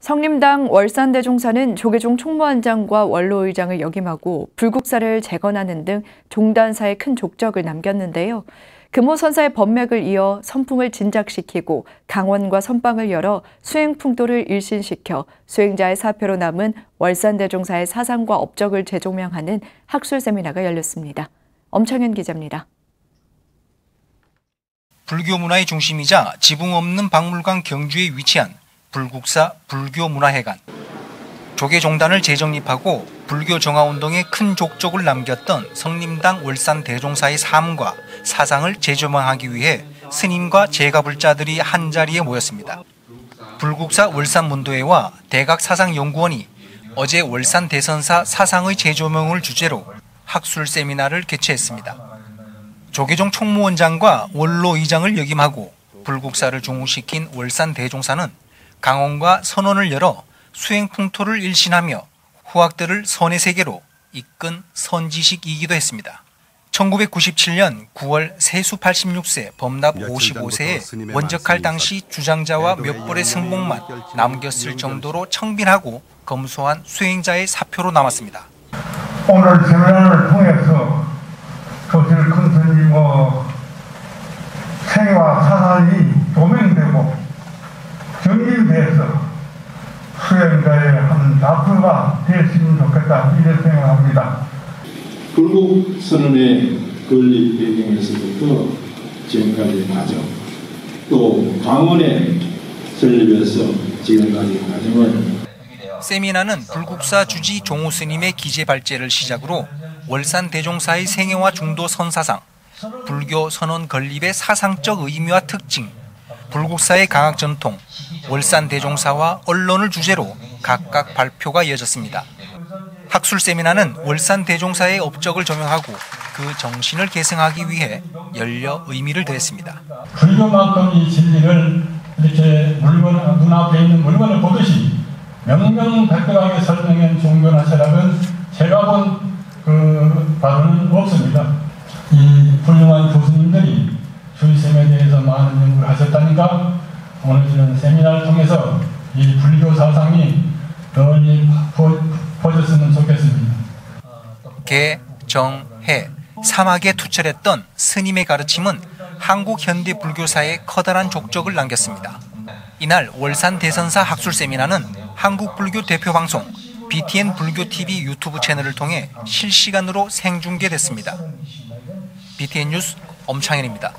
성림당 월산대종사는 조계종 총무원장과 원로의장을 역임하고 불국사를 재건하는 등 종단사에 큰 족적을 남겼는데요. 금호 선사의 법맥을 이어 선풍을 진작시키고 강원과 선방을 열어 수행 풍도를 일신시켜 수행자의 사표로 남은 월산대종사의 사상과 업적을 재조명하는 학술 세미나가 열렸습니다. 엄창현 기자입니다. 불교 문화의 중심이자 지붕 없는 박물관 경주에 위치한 불국사 불교문화회관. 조계종단을 재정립하고 불교 정화운동에 큰 족적을 남겼던 성림당 월산 대종사의 삶과 사상을 재조명하기 위해 스님과 제가불자들이 한자리에 모였습니다. 불국사 월산문도회와 대각사상연구원이 어제 월산 대선사 사상의 재조명을 주제로 학술 세미나를 개최했습니다. 조계종 총무원장과 원로 의장을 역임하고 불국사를 중후시킨 월산 대종사는 강원과 선원을 열어 수행 풍토를 일신하며 후학들을 선의 세계로 이끈 선지식이기도 했습니다. 1997년 9월 세수 86세 범납 55세에 원적할 당시 주장자와 몇 벌의 승복만 남겼을 정도로 청빈하고 검소한 수행자의 사표로 남았습니다. 오늘 세미나를 통해서 교실 큰 스님의 생애와 사상이 조명되고 정립돼서 수행자의 한 다프가 됐으면 좋겠다 이렇게 생각합니다. 불국 선언의 건립 배경에서부터 지금까지 과정 또 광원의 설립에서 지금까지 과정을 세미나는 불국사 주지 종호 스님의 기재 발제를 시작으로 월산 대종사의 생애와 중도 선사상, 불교 선언 건립의 사상적 의미와 특징, 불국사의 강학 전통, 월산 대종사와 언론을 주제로 각각 발표가 이어졌습니다. 학술 세미나는 월산 대종사의 업적을 조명하고 그 정신을 계승하기 위해 열려 의미를 더했습니다. 불교만큼 이 진리를 이렇게 물건 눈앞에 있는 물건을 보듯이 명명백백하게 종교나 철학은 제가 본 그 바로는 없습니다. 이 훌륭한 교수님들이 주의쌤에 대해서 많은 연구를 하셨다니까 오늘 세미나를 통해서 이 불교 사상이 널리 퍼졌으면 좋겠습니다. 개, 정, 해, 사막에 투철했던 스님의 가르침은 한국 현대 불교사에 커다란 족적을 남겼습니다. 이날 월산 대선사 학술 세미나는 한국 불교 대표 방송 BTN 불교 TV 유튜브 채널을 통해 실시간으로 생중계됐습니다. BTN 뉴스 엄창현입니다.